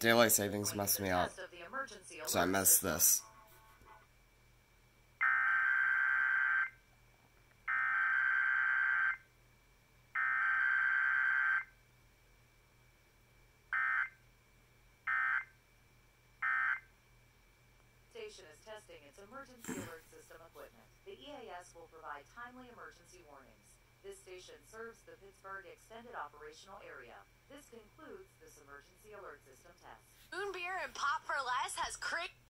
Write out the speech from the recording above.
Daylight savings messed me up. So I missed this. Station is testing its emergency alert system equipment. The EAS will provide timely emergency warnings. This station serves the Pittsburgh Extended Operational Area. This concludes this emergency alert system test. Moon Beer and Pop for Less has crazy.